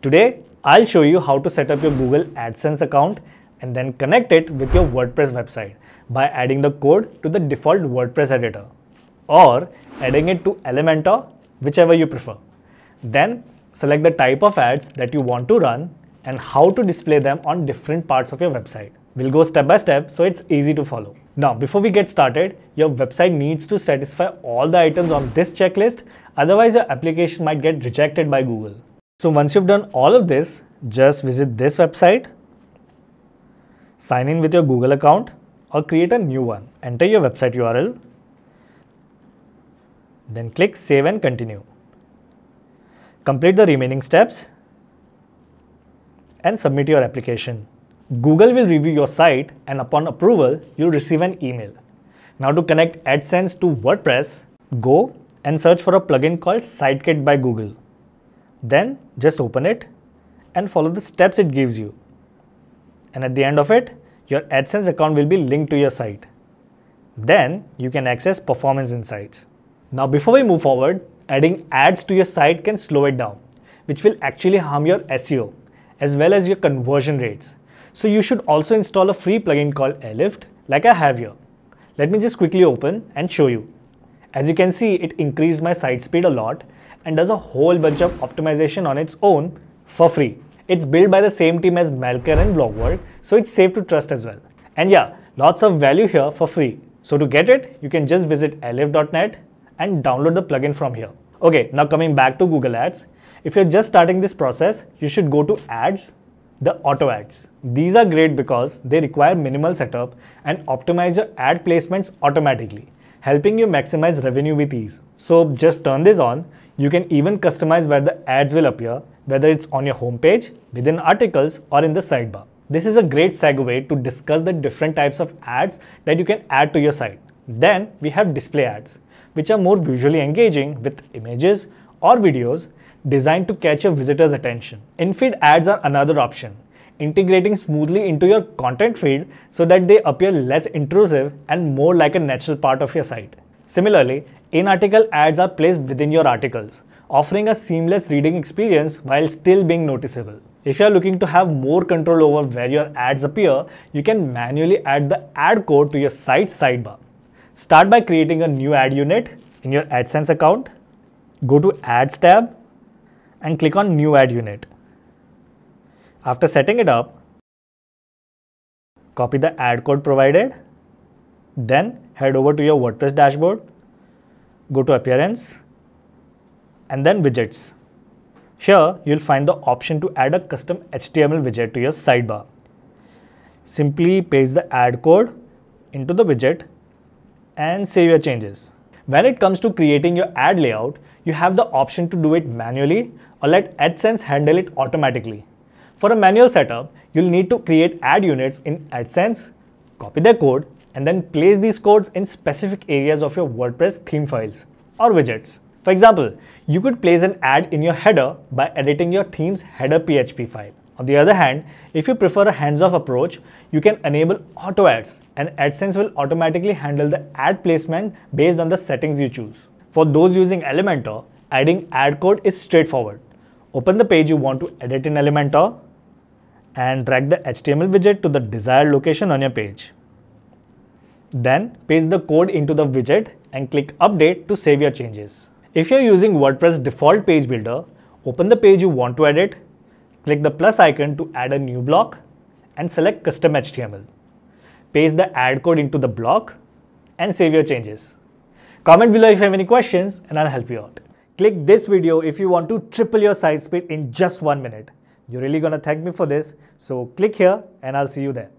Today, I'll show you how to set up your Google AdSense account and then connect it with your WordPress website by adding the code to the default WordPress editor or adding it to Elementor, whichever you prefer. Then select the type of ads that you want to run and how to display them on different parts of your website. We'll go step by step so it's easy to follow. Now, before we get started, your website needs to satisfy all the items on this checklist, otherwise your application might get rejected by Google. So once you've done all of this, just visit this website, sign in with your Google account or create a new one. Enter your website URL, then click Save and Continue. Complete the remaining steps and submit your application. Google will review your site and upon approval, you'll receive an email. Now to connect AdSense to WordPress, go and search for a plugin called Site Kit by Google. Then just open it and follow the steps it gives you. And at the end of it, your AdSense account will be linked to your site. Then you can access performance insights. Now before we move forward, adding ads to your site can slow it down, which will actually harm your SEO as well as your conversion rates. So you should also install a free plugin called Airlift like I have here. Let me just quickly open and show you. As you can see, it increased my site speed a lot and does a whole bunch of optimization on its own for free. It's built by the same team as MalCare and BlogVault, so it's safe to trust as well. And yeah, lots of value here for free. So to get it, you can just visit airlift.net and download the plugin from here. Okay, now coming back to Google Ads. If you're just starting this process, you should go to Ads, the Auto Ads. These are great because they require minimal setup and optimize your ad placements automatically, helping you maximize revenue with ease. So just turn this on. You can even customize where the ads will appear, whether it's on your homepage, within articles, or in the sidebar. This is a great segue to discuss the different types of ads that you can add to your site. Then we have display ads which are more visually engaging with images or videos designed to catch your visitor's attention. In-feed ads are another option, integrating smoothly into your content feed so that they appear less intrusive and more like a natural part of your site. Similarly, in-article ads are placed within your articles, offering a seamless reading experience while still being noticeable. If you are looking to have more control over where your ads appear, you can manually add the ad code to your site sidebar. Start by creating a new ad unit in your AdSense account. Go to Ads tab and click on New Ad Unit. After setting it up, copy the ad code provided. Then head over to your WordPress dashboard, go to Appearance, and then Widgets. Here, you'll find the option to add a custom HTML widget to your sidebar. Simply paste the ad code into the widget and save your changes. When it comes to creating your ad layout, you have the option to do it manually or let AdSense handle it automatically. For a manual setup, you'll need to create ad units in AdSense, copy their code, and then place these codes in specific areas of your WordPress theme files or widgets. For example, you could place an ad in your header by editing your theme's header PHP file. On the other hand, if you prefer a hands-off approach, you can enable auto ads and AdSense will automatically handle the ad placement based on the settings you choose. For those using Elementor, adding ad code is straightforward. Open the page you want to edit in Elementor and drag the HTML widget to the desired location on your page. Then paste the code into the widget and click update to save your changes. If you're using WordPress default page builder, open the page you want to edit Click the plus icon to add a new block and select custom HTML. Paste the ad code into the block and save your changes. Comment below if you have any questions and I'll help you out. Click this video if you want to triple your site speed in just one minute. You're really gonna thank me for this. So click here and I'll see you there.